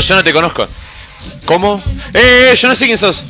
yo no te conozco. ¿Cómo? ¡Eh, eh! Yo no sé quién sos.